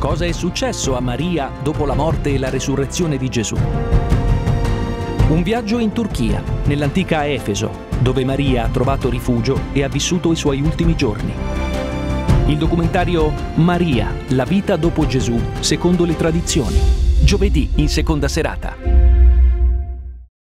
Cosa è successo a Maria dopo la morte e la resurrezione di Gesù? Un viaggio in Turchia, nell'antica Efeso, dove Maria ha trovato rifugio e ha vissuto i suoi ultimi giorni. Il documentario Maria, la vita dopo Gesù, secondo le tradizioni. Giovedì in seconda serata.